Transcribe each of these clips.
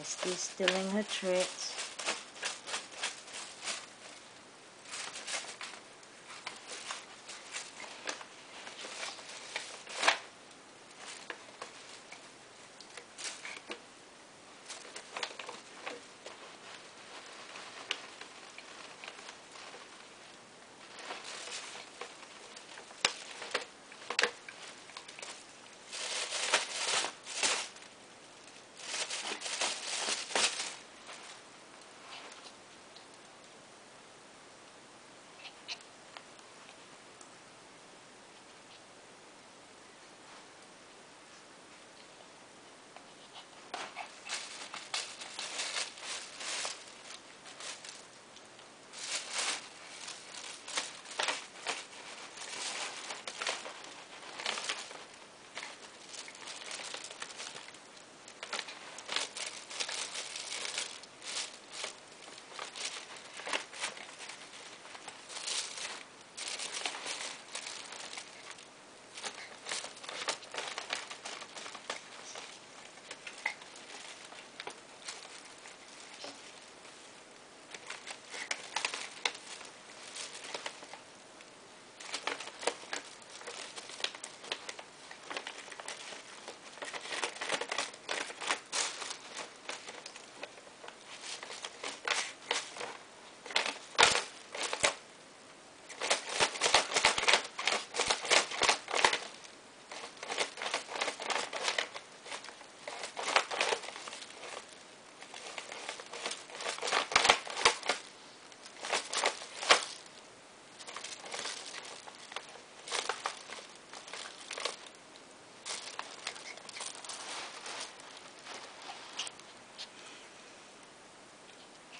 Is stealing her tricks.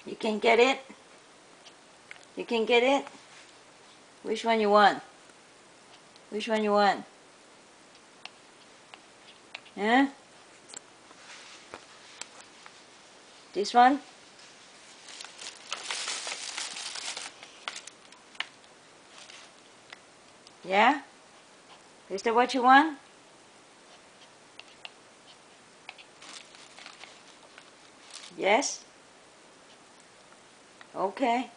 You can get it? You can get it? Which one you want? Which one you want? Huh? This one? Yeah? Is that what you want? Yes? Okay.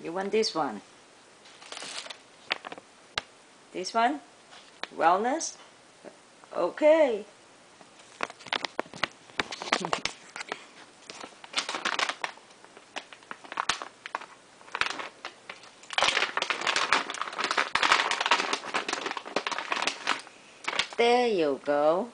You want this one? This one? Wellness? Okay. there you go.